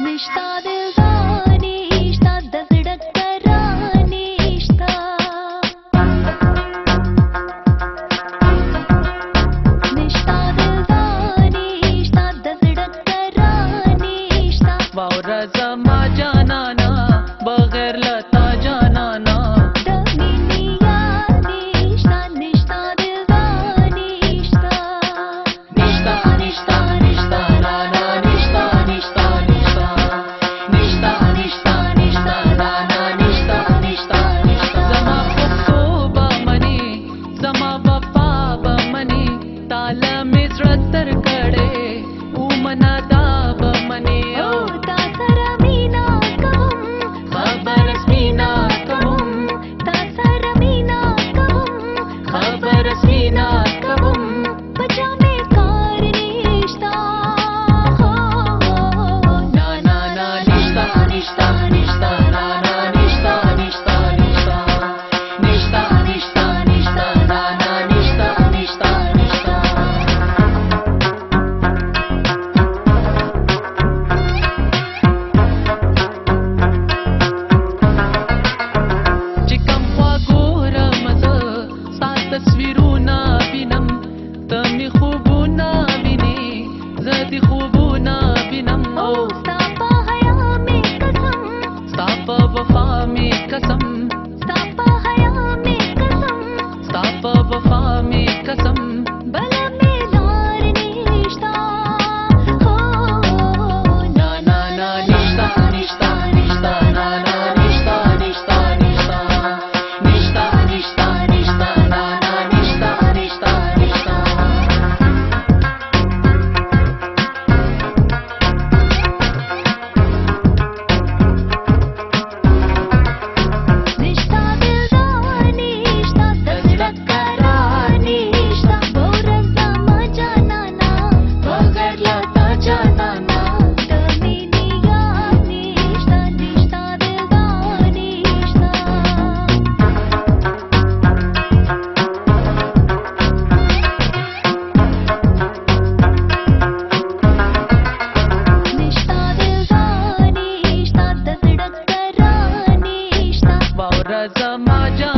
Nicht da कसम तपहयामि साप पामि कसं तपाहयामि स्प समाज